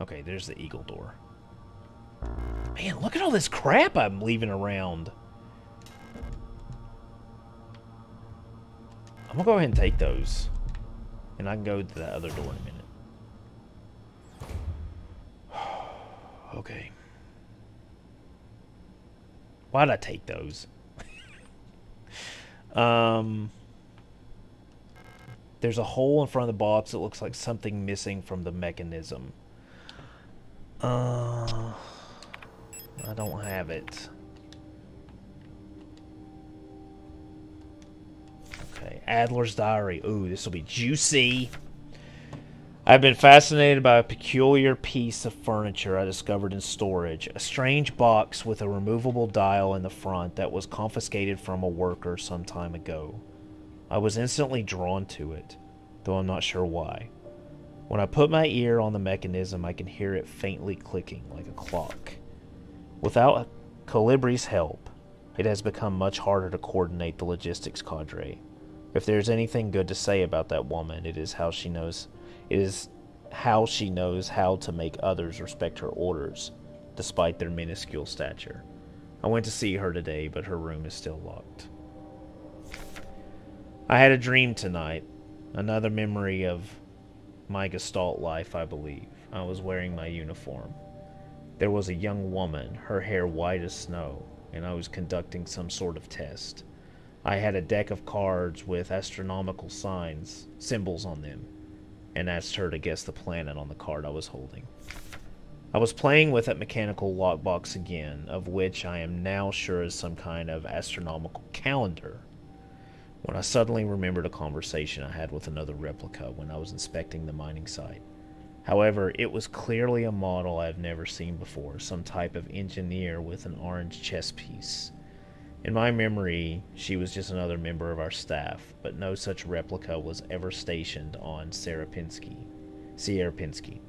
Okay, there's the eagle door. Man, look at all this crap I'm leaving around. I'm gonna go ahead and take those. And I can go to that other door in a minute. okay. Why'd I take those? um, there's a hole in front of the box that looks like something missing from the mechanism. Uh, I don't have it. Okay, Adler's Diary. Ooh, this will be juicy. I've been fascinated by a peculiar piece of furniture I discovered in storage. A strange box with a removable dial in the front that was confiscated from a worker some time ago. I was instantly drawn to it, though I'm not sure why. When I put my ear on the mechanism, I can hear it faintly clicking like a clock. Without Kolibri's help, it has become much harder to coordinate the logistics cadre. If there's anything good to say about that woman, it is how she knows it is how she knows how to make others respect her orders, despite their minuscule stature. I went to see her today, but her room is still locked. I had a dream tonight, another memory of my Gestalt life, I believe. I was wearing my uniform. There was a young woman, her hair white as snow, and I was conducting some sort of test. I had a deck of cards with astronomical signs, symbols on them, and asked her to guess the planet on the card I was holding. I was playing with that mechanical lockbox again, of which I am now sure is some kind of astronomical calendar, when I suddenly remembered a conversation I had with another Replika when I was inspecting the mining site. However, it was clearly a model I have never seen before, some type of engineer with an orange chess piece. In my memory, she was just another member of our staff, but no such Replika was ever stationed on Sierpinski. Sierpinski.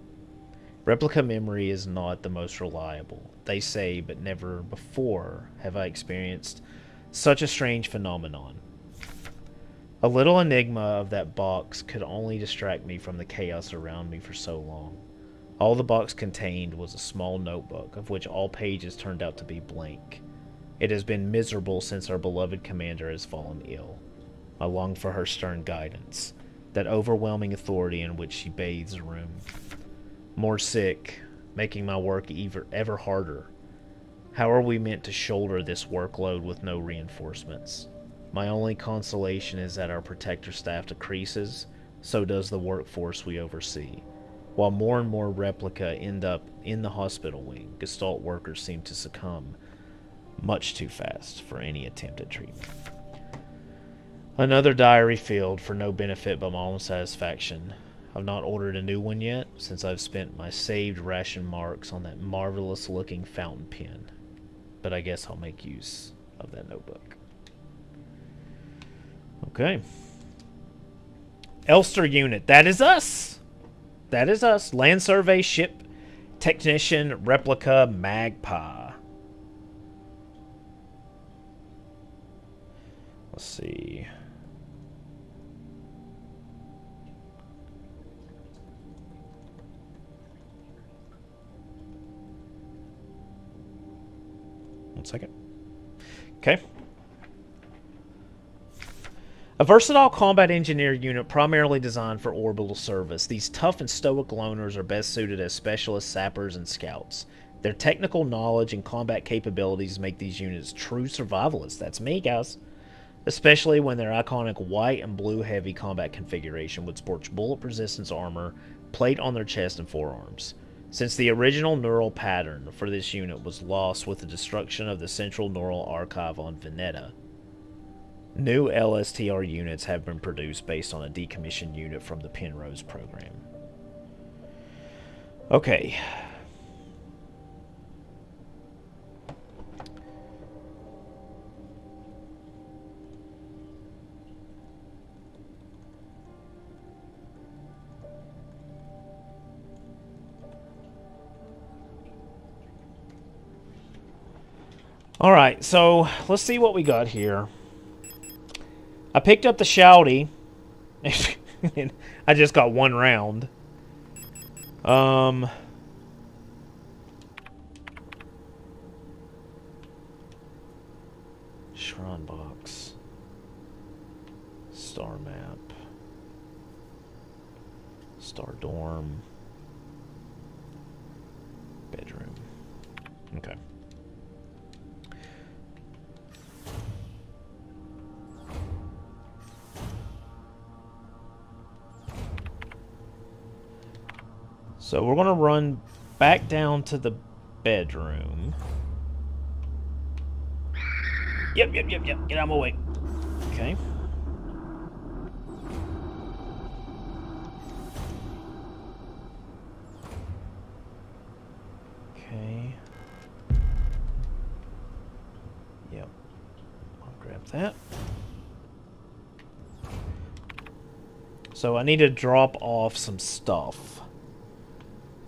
Replika memory is not the most reliable, they say, but never before have I experienced such a strange phenomenon. A little enigma of that box could only distract me from the chaos around me for so long. All the box contained was a small notebook, of which all pages turned out to be blank. It has been miserable since our beloved commander has fallen ill. I long for her stern guidance, that overwhelming authority in which she bathes the room. More sick, making my work ever, ever harder. How are we meant to shoulder this workload with no reinforcements? My only consolation is that our Protektor staff decreases, so does the workforce we oversee. While more and more Replika end up in the hospital wing, Gestalt workers seem to succumb much too fast for any attempt at treatment. Another diary filled for no benefit but my own satisfaction. I've not ordered a new one yet, since I've spent my saved ration marks on that marvelous looking fountain pen. But I guess I'll make use of that notebook. Okay. Elster unit. That is us. That is us. Land survey ship technician replica magpie. Let's see. One second. Okay. A versatile combat engineer unit primarily designed for orbital service, these tough and stoic loners are best suited as specialist sappers and scouts. Their technical knowledge and combat capabilities make these units true survivalists. That's me, guys. Especially when their iconic white and blue heavy combat configuration would sport bullet resistance armor, plate on their chest and forearms. Since the original neural pattern for this unit was lost with the destruction of the Central Neural Archive on Veneta, New LSTR units have been produced based on a decommissioned unit from the Penrose program. Okay. All right, so let's see what we got here. I picked up the shouty. I just got one round. Um. Shrine box. Star map. Star dorm. Bedroom. Okay. So we're going to run back down to the bedroom. Yep, yep, yep, yep. Get out of my way. Okay. Okay. Yep. I'll grab that. So I need to drop off some stuff.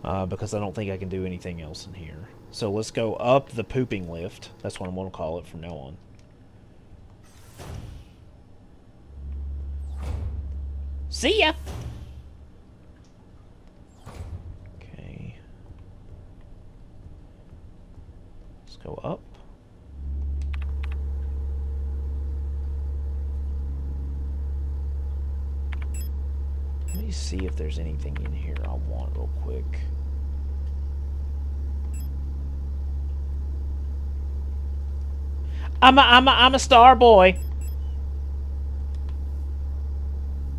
Uh, because I don't think I can do anything else in here. So let's go up the pooping lift. That's what I'm going to call it from now on. See ya! Okay. Let's go up. Let me see if there's anything in here I want real quick. I'm a, I'm a, I'm a star boy.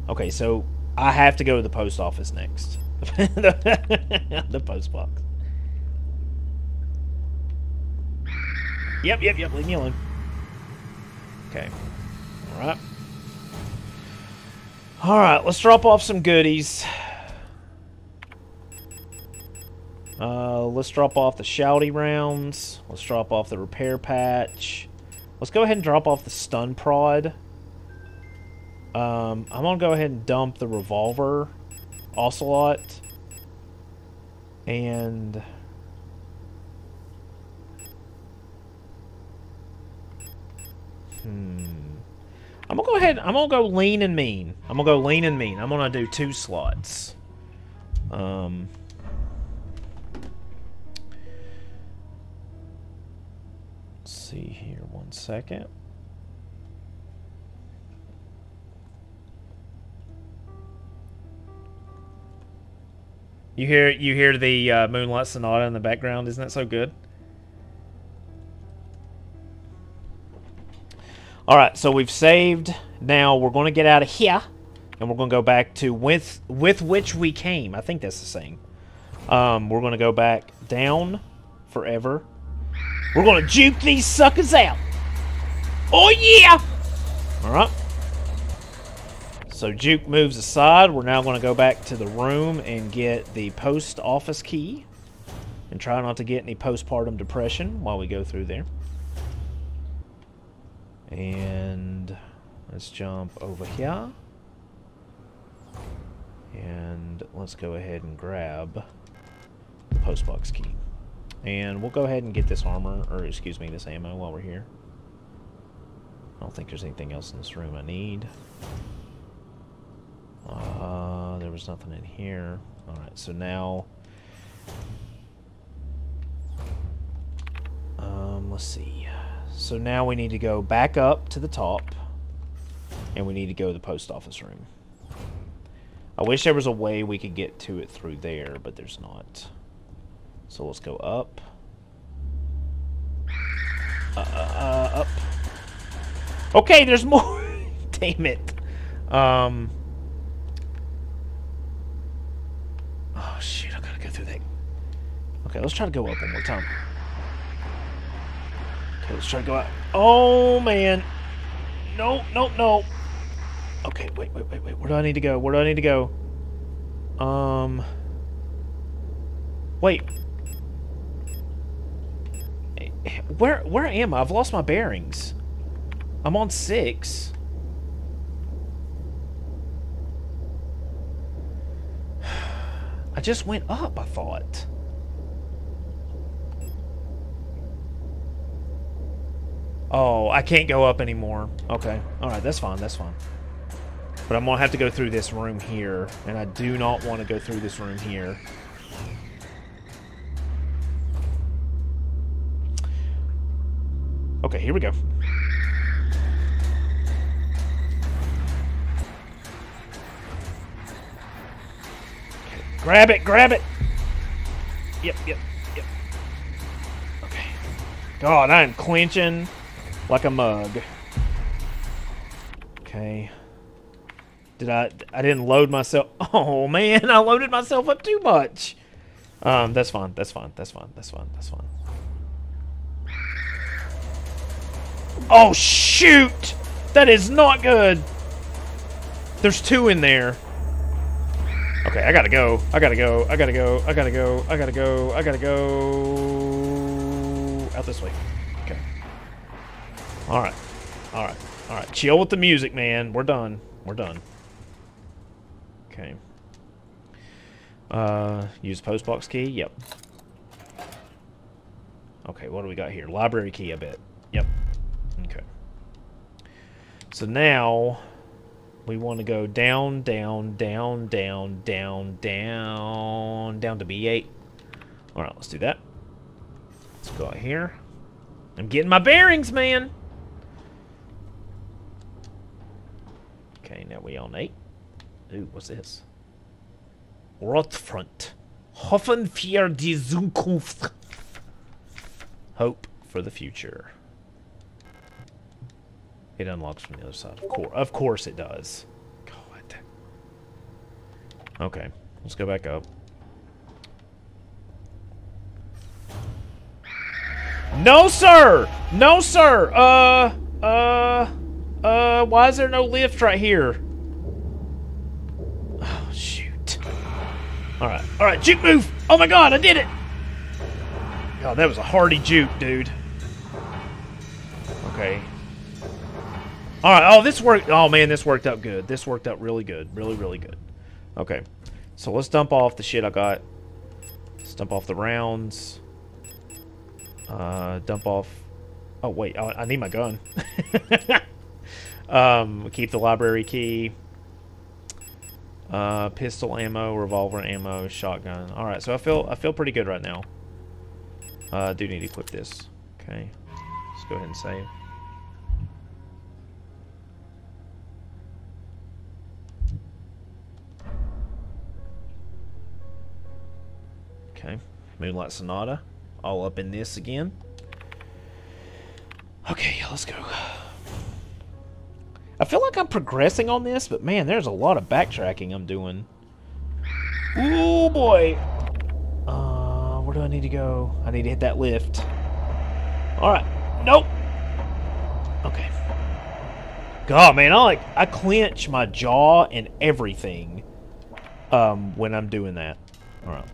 Okay, so I have to go to the post office next. the post box. Yep, yep, yep. Leave me alone. Okay. All right. All right, let's drop off some goodies. Uh, let's drop off the shouty rounds. Let's drop off the repair patch. Let's go ahead and drop off the stun prod. Um, I'm going to go ahead and dump the revolver ocelot. And... Hmm. I'm gonna go ahead. I'm gonna go lean and mean. I'm gonna go lean and mean. I'm gonna do two slots. Um. See here. One second. You hear you hear the uh, Moonlight Sonata in the background. Isn't that so good? All right, so we've saved. Now we're going to get out of here, and we're going to go back to with with which we came. I think that's the same. Um, we're going to go back down forever. We're going to juke these suckers out. Oh yeah! All right. So Juke moves aside. We're now going to go back to the room and get the post office key. And try not to get any postpartum depression while we go through there. And let's jump over here. And let's go ahead and grab the postbox key. And we'll go ahead and get this armor, or excuse me, this ammo while we're here. I don't think there's anything else in this room I need. Uh, there was nothing in here. Alright, so now... Um, let's see. So now we need to go back up to the top. And we need to go to the post office room. I wish there was a way we could get to it through there, but there's not. So let's go up. Uh, uh, uh up. Okay, there's more. Damn it. Um... Oh, shit, I gotta go through that. Okay, let's try to go up one more time. Okay, let's try to go out. Oh, man. No, no, no. Okay, wait, wait, wait, wait. Where do I need to go? Where do I need to go? Um... Wait. Where, where am I? I've lost my bearings. I'm on six. I just went up, I thought. Oh, I can't go up anymore. Okay. Alright, that's fine, that's fine. But I'm going to have to go through this room here, and I do not want to go through this room here. Okay, here we go. Grab it, grab it. Yep, yep, yep. Okay. God, I am clenching like a mug. Okay. Did I? I didn't load myself. Oh man, I loaded myself up too much. Um, that's fine. That's fine. That's fine. That's fine. That's fine. Oh shoot! That is not good. There's two in there. Okay, I gotta go. I gotta go. I gotta go. I gotta go. I gotta go. I gotta go. Out this way. All right. All right. All right. Chill with the music, man. We're done. We're done. Okay. Uh, use postbox key. Yep. Okay, what do we got here? Library key, I bet. Yep. Okay. So now we want to go down, down, down, down, down, down, down to B8. All right, let's do that. Let's go out here. I'm getting my bearings, man. Okay, now we on 8. Ooh, what's this? Rotfront. Hoffen für die Zukunft. Hope for the future. It unlocks from the other side. Of course, of course it does. God. Okay, let's go back up. No, sir! No, sir! Uh, uh, uh, why is there no lift right here? Alright, alright, juke move! Oh my god, I did it! God, that was a hardy juke, dude. Okay, all right. Oh, this worked. Oh, man, this worked out good. This worked out really good. Really, really good. Okay. So let's dump off the shit I got. Let's dump off the rounds. Uh, dump off... Oh, wait. I, I need my gun. um, keep the library key. Uh, pistol ammo, revolver ammo, shotgun. All right, so I feel I feel pretty good right now. Uh, I do need to equip this. Okay, let's go ahead and save. Okay. Moonlight Sonata. All up in this again. Okay, yeah, let's go. I feel like I'm progressing on this, but man, there's a lot of backtracking I'm doing. Oh boy. Uh, where do I need to go? I need to hit that lift. Alright. Nope. Okay. God, man, I like I clench my jaw and everything um, when I'm doing that. Alright.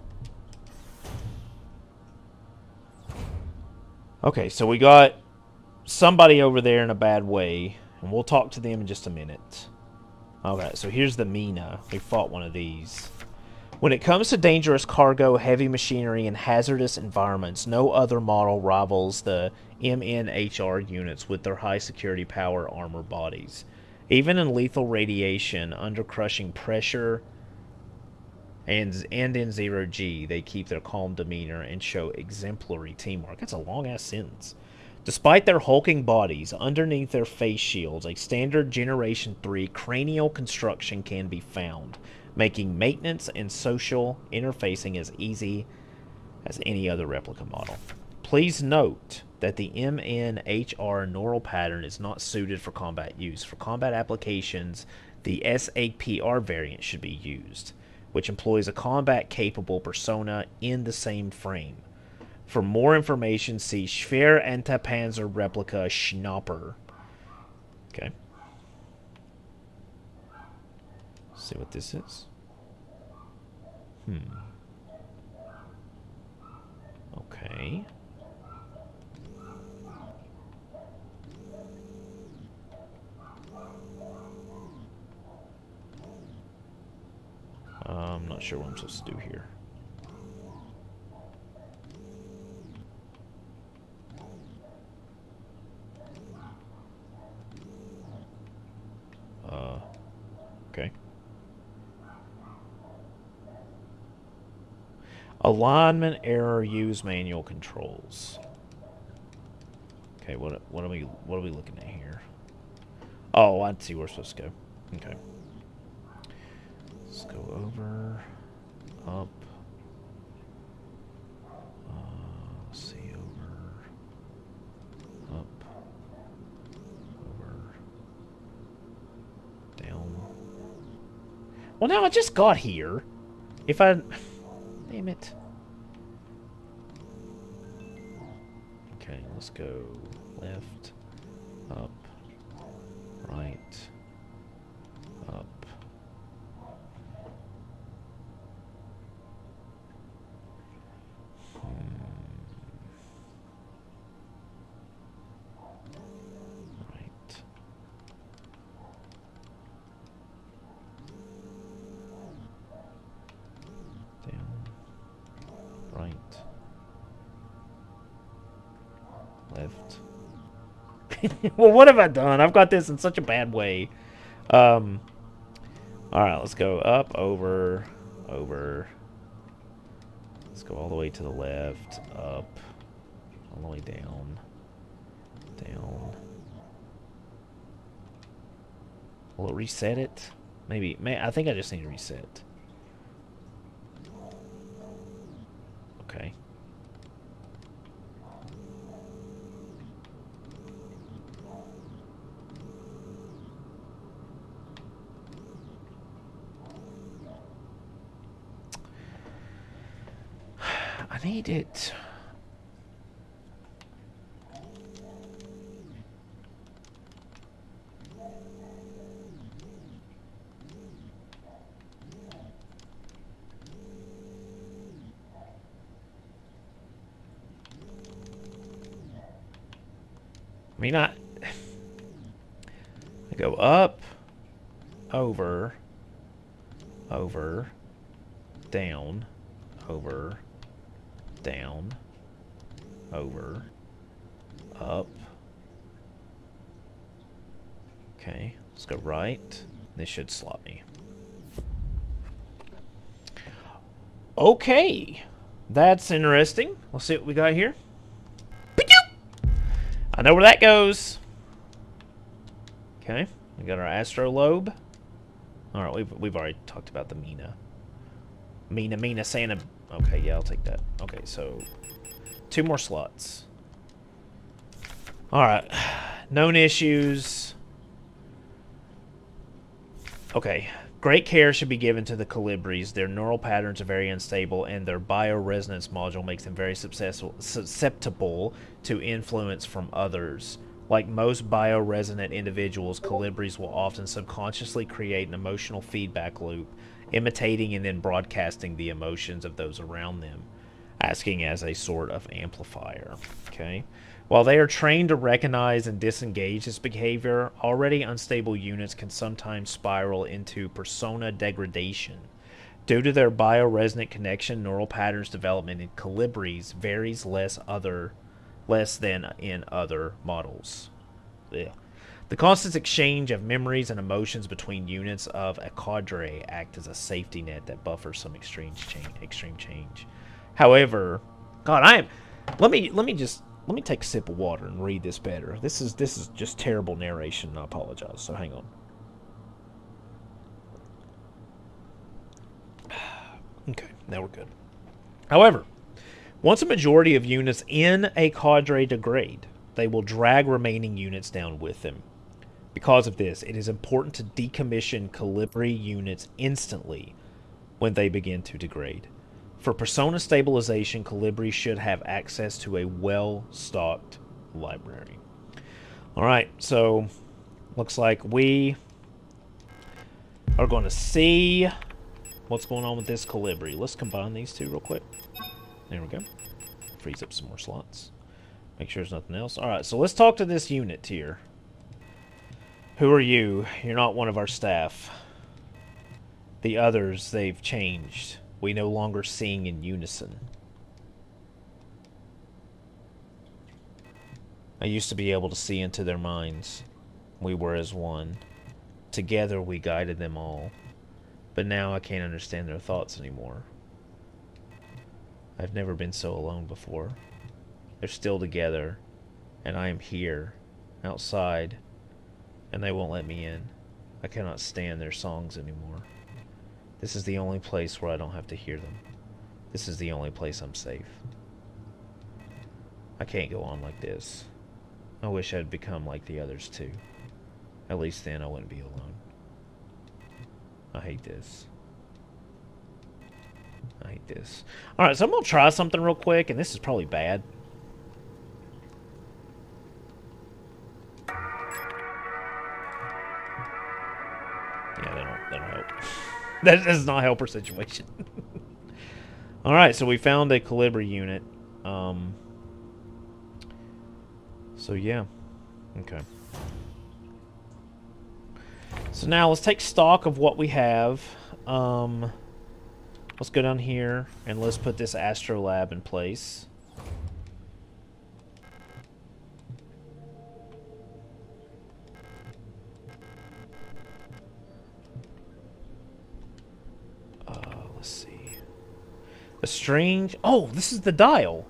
Okay, so we got somebody over there in a bad way, and we'll talk to them in just a minute. Okay, so here's the Mynah. We fought one of these. When it comes to dangerous cargo, heavy machinery, and hazardous environments, no other model rivals the MNHR units with their high security power armor bodies. Even in lethal radiation, under crushing pressure, and and in zero G, they keep their calm demeanor and show exemplary teamwork. That's a long ass sentence. Despite their hulking bodies, underneath their face shields, a standard Generation 3 cranial construction can be found, making maintenance and social interfacing as easy as any other Replika model. Please note that the MNHR neural pattern is not suited for combat use. For combat applications, the SAPR variant should be used which employs a combat-capable persona in the same frame. For more information, see Schwer Antipanzer Replika Schnapper. Okay. Let's see what this is. Hmm. Okay. Uh, I'm not sure what I'm supposed to do here. Uh, okay. Alignment error. Use manual controls. Okay, what what are we what are we looking at here? Oh, I see where we're supposed to go. Okay. Let's go over. up. Uh, see, over, up, over, down. Well, now I just got here. If I... Damn it. Let's go left, up, well, what have I done? I've got this in such a bad way. Um, all right, let's go up, over, over. Let's go all the way to the left, up, all the way down, down. Will it reset it? Maybe. May I think I just need to reset. Okay. Need it. I mean, I, I go up, over, over, down, over, down, over, up. Okay, let's go This should slot me. Okay, that's interesting. Let's see what we got here. I know where that goes. Okay, we got our astrolabe. All right, we've we've already talked about the Mynah. Mina, Mina, Santa. Okay, yeah, I'll take that. Okay, so two more slots. All right, known issues. Okay, great care should be given to the Kolibris. Their neural patterns are very unstable, and their bioresonance module makes them very susceptible to influence from others. Like most bioresonant individuals, Kolibris will often subconsciously create an emotional feedback loop, imitating and then broadcasting the emotions of those around them, asking as a sort of amplifier. Okay? While they are trained to recognize and disengage this behavior, already unstable units can sometimes spiral into persona degradation. Due to their bioresonant connection, neural patterns development in Kolibris varies less other less than in other models. The constant exchange of memories and emotions between units of a cadre act as a safety net that buffers some extreme change. Extreme change. However, God, I am. Let me let me just let me take a sip of water and read this better. This is this is just terrible narration. I apologize. So hang on. Okay, now we're good. However, once a majority of units in a cadre degrade, they will drag remaining units down with them. Because of this, it is important to decommission Kolibri units instantly when they begin to degrade. For persona stabilization, Kolibri should have access to a well-stocked library. Alright, so looks like we are going to see what's going on with this Kolibri. Let's combine these two real quick. There we go. Freeze up some more slots. Make sure there's nothing else. Alright, so let's talk to this unit here. Who are you? You're not one of our staff. The others, they've changed. We no longer sing in unison. I used to be able to see into their minds. We were as one. Together we guided them all. But now I can't understand their thoughts anymore. I've never been so alone before. They're still together, and I am here, outside, and they won't let me in. I cannot stand their songs anymore. This is the only place where I don't have to hear them. This is the only place I'm safe. I can't go on like this. I wish I'd become like the others too. At least then I wouldn't be alone. I hate this. I hate this. Alright, so I'm going to try something real quick, and this is probably bad. that does not help her situation. Alright, so we found a Kolibri unit. Um, so yeah. Okay. So now let's take stock of what we have. Um, let's go down here and let's put this Astrolab in place. Uh, let's see. A strange... Oh, this is the dial.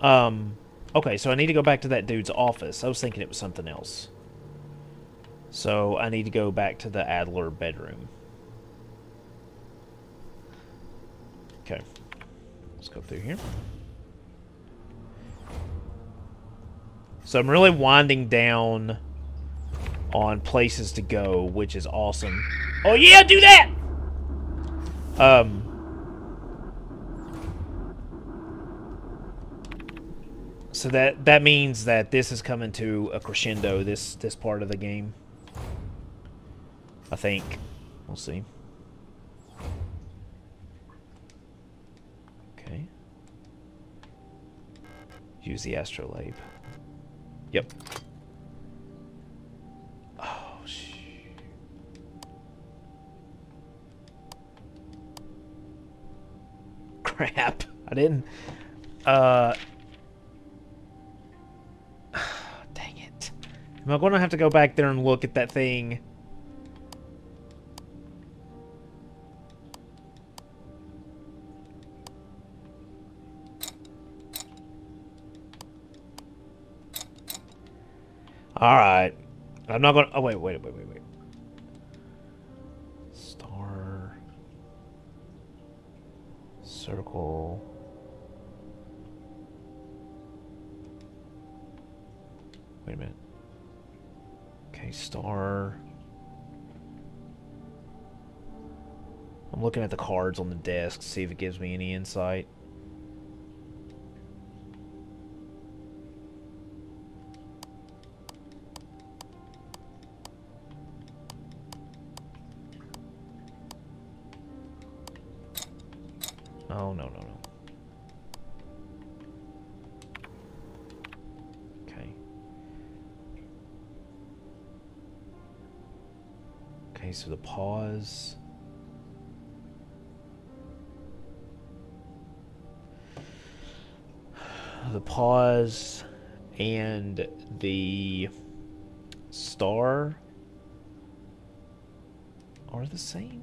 Um, okay, so I need to go back to that dude's office. I was thinking it was something else. So I need to go back to the Adler bedroom. Okay. Let's go through here. So I'm really winding down on places to go, which is awesome. Oh yeah, do that! Um... So that that means that this is coming to a crescendo, this this part of the game. I think. We'll see. Okay. Use the astrolabe. Yep. Oh, sh Crap. I didn't... Uh... Am I going to have to go back there and look at that thing? Alright. I'm not gonna... Oh, wait, wait, wait, wait, wait. Star... Circle... Wait a minute. Okay, star... I'm looking at the cards on the desk to see if it gives me any insight. Oh, no, no, no. So the pause. The pause and the star are the same?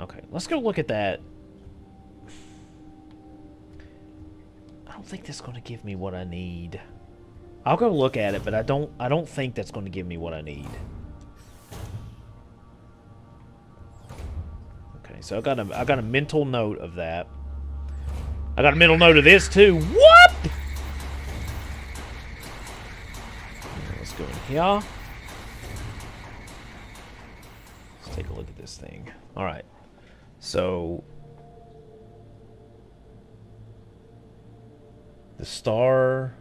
Okay, let's go look at that. Don't think that's going to give me what I need. I'll go look at it, but I don't I don't think that's going to give me what I need. Okay, so I got a I got a mental note of that. I got a mental note of this too. What? Let's go in here. Let's take a look at this thing. All right. So the star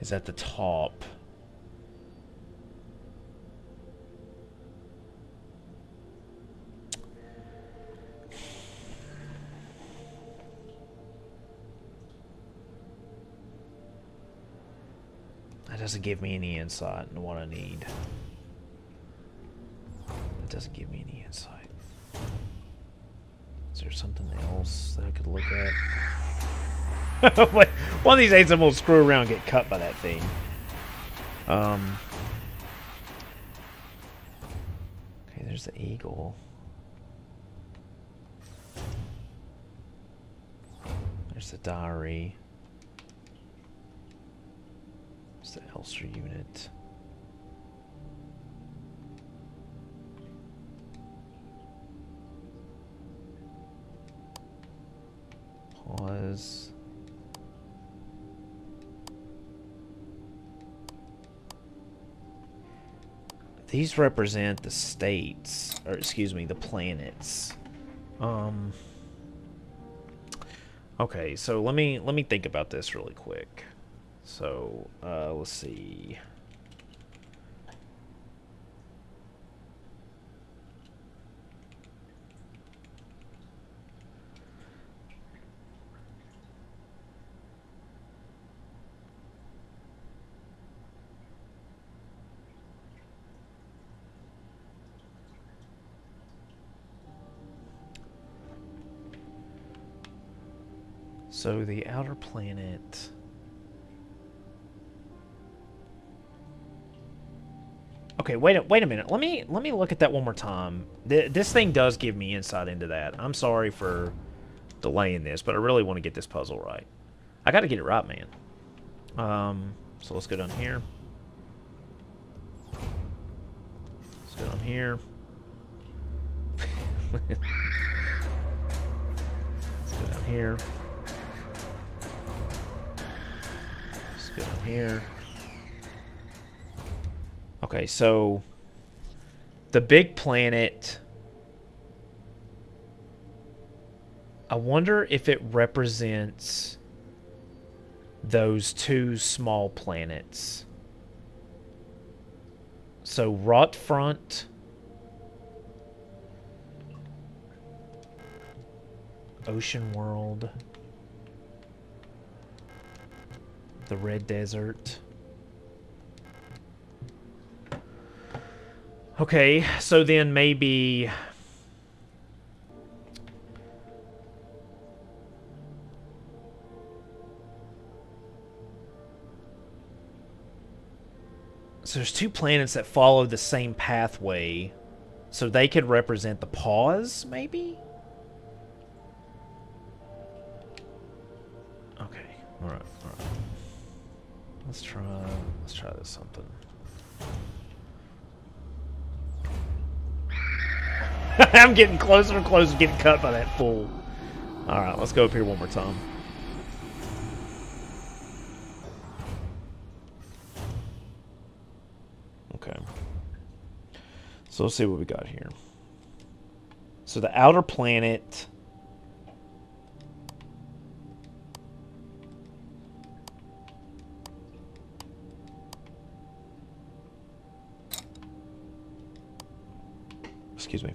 is at the top. That doesn't give me any insight into what I need. That doesn't give me any insight. Is there something else that I could look at? One of these days I'm gonna screw around and get cut by that thing. Um. Okay, there's the eagle. There's the diary. repulsor unit. Pause. These represent the states, or excuse me, the planets. Um. Okay, so let me let me think about this really quick. So uh, let's see. So the outer planet. Okay, wait a, wait a minute. Let me let me look at that one more time. Th this thing does give me insight into that. I'm sorry for delaying this, but I really want to get this puzzle right. I got to get it right, man. Um, so let's go down here. Let's go down here. let's go down here. Down here. Okay, so the big planet. I wonder if it represents those two small planets. So Rot Front. Ocean World the Red Desert. Okay, so then maybe... So there's two planets that follow the same pathway. So they could represent the pause, maybe? Okay, alright, alright. Let's try. Let's try this something. I'm getting closer and closer to getting cut by that fool. All right, let's go up here one more time. Okay. So let's see what we got here. So the outer planet Excuse me.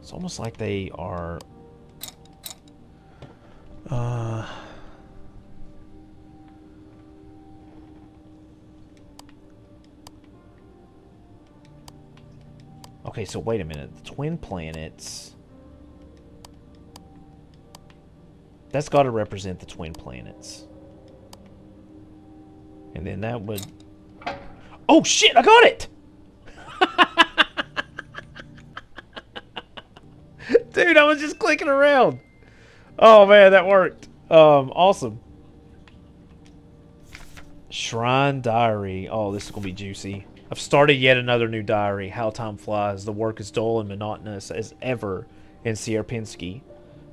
It's almost like they are... Uh... Okay, so wait a minute. The twin planets... That's got to represent the twin planets. And then that would... Oh, shit! I got it! Dude, I was just clicking around. Oh, man, that worked. Um, awesome. Shrine Diary. Oh, this is going to be juicy. I've started yet another new diary. How time flies. The work is dull and monotonous as ever in Sierpinski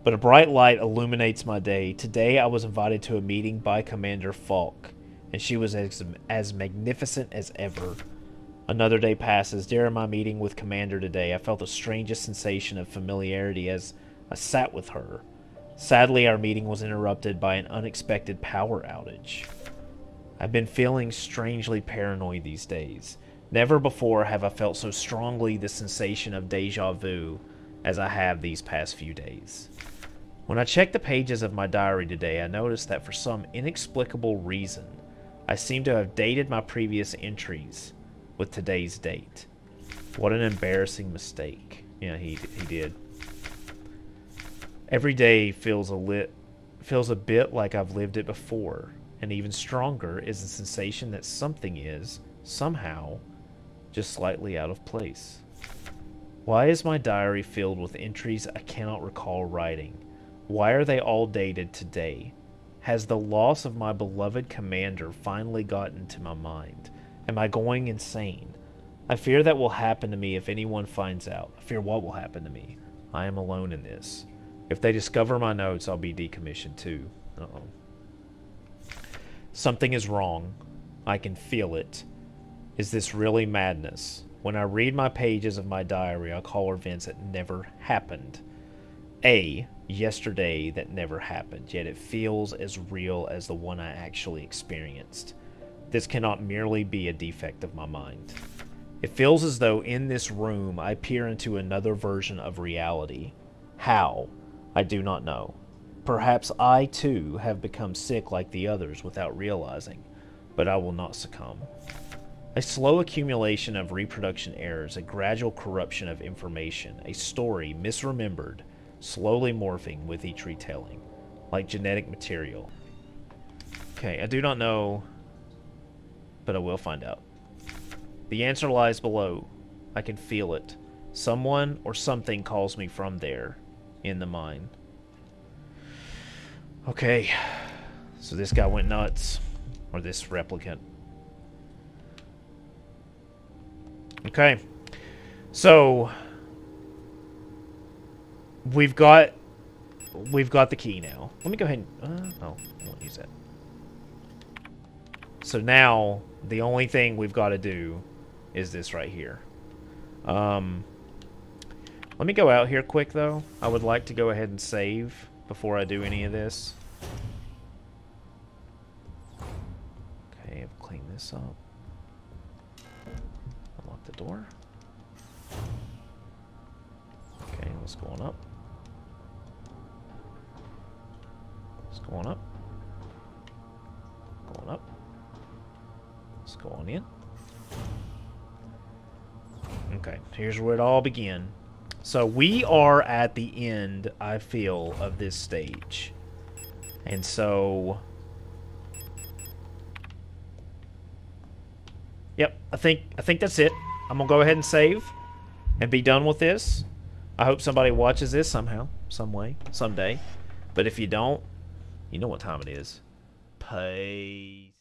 but a bright light illuminates my day. Today I was invited to a meeting by Commander Falk, and she was as, as magnificent as ever. Another day passes. During my meeting with Commander today, I felt the strangest sensation of familiarity as I sat with her. Sadly, our meeting was interrupted by an unexpected power outage. I've been feeling strangely paranoid these days. Never before have I felt so strongly the sensation of deja vu as I have these past few days. When I checked the pages of my diary today, I noticed that for some inexplicable reason, I seem to have dated my previous entries with today's date. What an embarrassing mistake. Yeah, he he did. Every day feels a lit feels a bit like I've lived it before, and even stronger is the sensation that something is somehow just slightly out of place. Why is my diary filled with entries I cannot recall writing? Why are they all dated today? Has the loss of my beloved commander finally gotten to my mind? Am I going insane? I fear that will happen to me if anyone finds out. I fear what will happen to me. I am alone in this. If they discover my notes, I'll be decommissioned too. Uh oh. Something is wrong. I can feel it. Is this really madness? When I read my pages of my diary, I call events that never happened. A, yesterday that never happened, yet it feels as real as the one I actually experienced. This cannot merely be a defect of my mind. It feels as though in this room I peer into another version of reality. How? I do not know. Perhaps I too have become sick like the others without realizing, but I will not succumb. A slow accumulation of reproduction errors, a gradual corruption of information, a story misremembered, slowly morphing with each retelling, like genetic material. Okay, I do not know, but I will find out. The answer lies below. I can feel it. Someone or something calls me from there, in the mine. Okay, so this guy went nuts, or this replicant. Okay, so we've got we've got the key now. Let me go ahead and uh, oh, I won't use that. So now the only thing we've got to do is this right here. Um, let me go out here quick though. I would like to go ahead and save before I do any of this. Okay, I've cleaned this up. Unlock the door. Okay, what's going up? What's going up? Going up. Let's go on in. Okay, here's where it all began. So we are at the end, I feel, of this stage. And so... Yep, I think I think that's it. I'm gonna go ahead and save and be done with this. I hope somebody watches this somehow, some way, someday. But if you don't, you know what time it is. Peace.